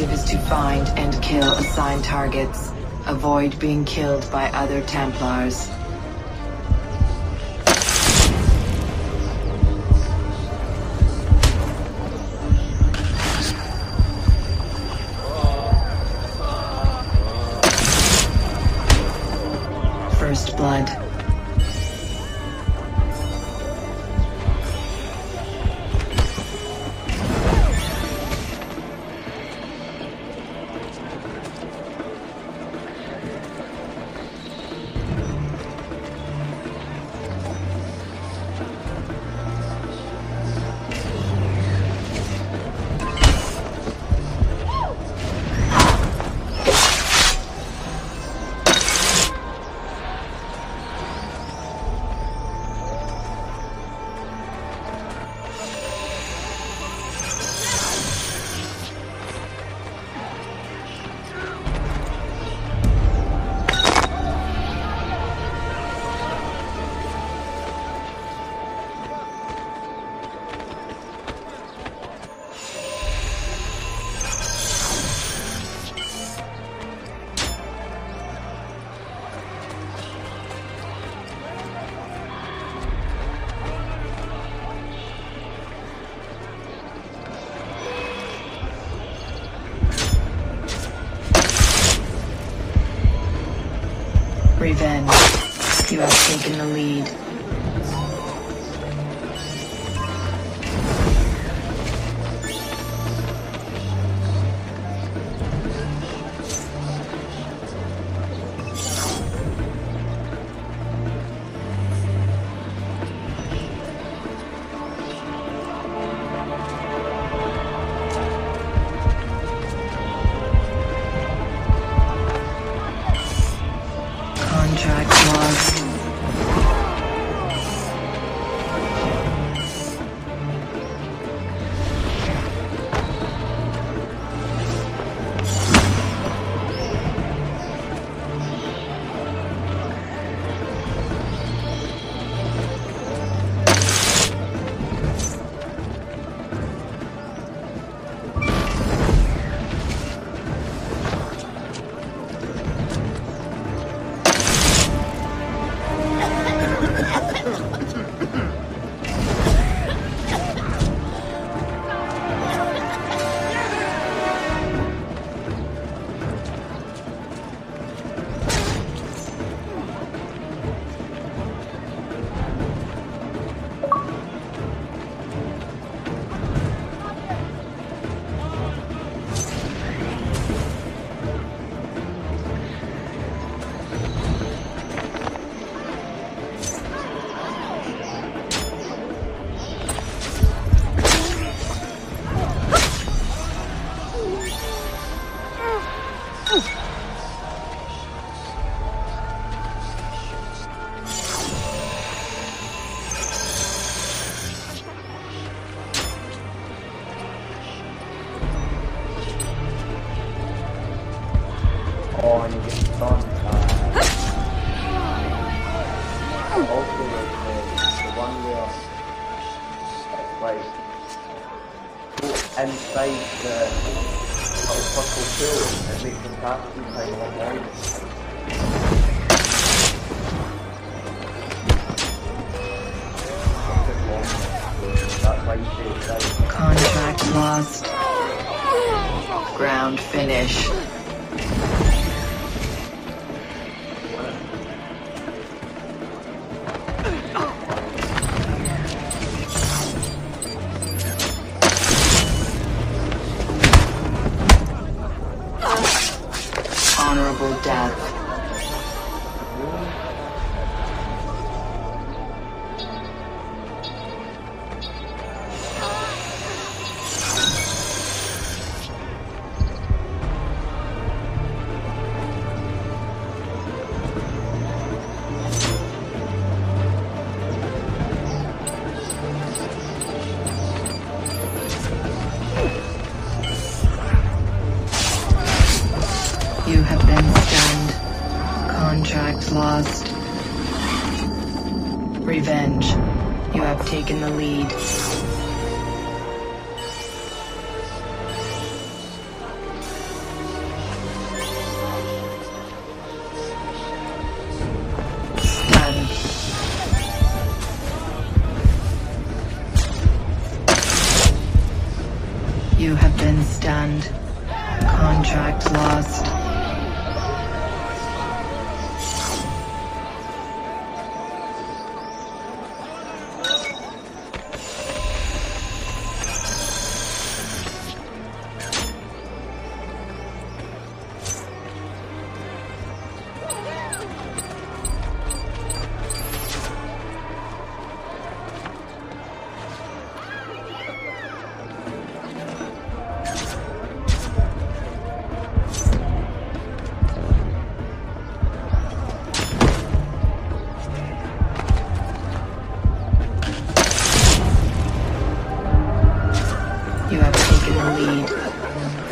objective is to find and kill assigned targets. Avoid being killed by other Templars. Revenge. You have taken the lead. 我 go inside the pool and make a lot like Contract lost. Ground finish. revenge. You have taken the lead. You have been stunned. Contract lost. The lead.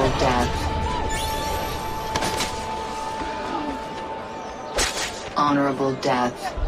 Honorable death. Honorable death.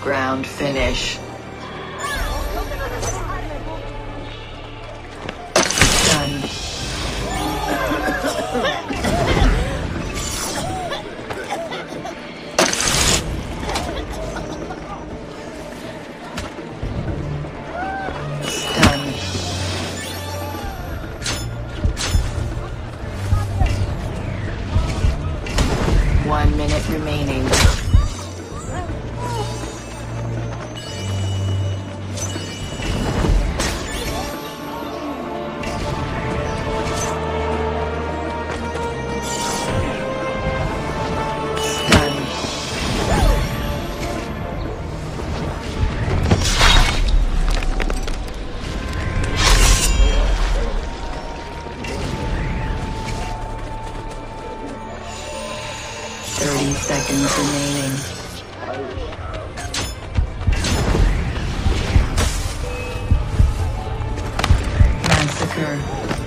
ground finish. One minute remaining. 30 seconds remaining. Massacre.